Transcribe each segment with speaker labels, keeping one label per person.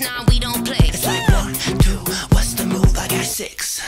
Speaker 1: It's nine, we don't play. It's
Speaker 2: like one, two, what's the move? I got six.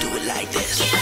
Speaker 2: Do it like this.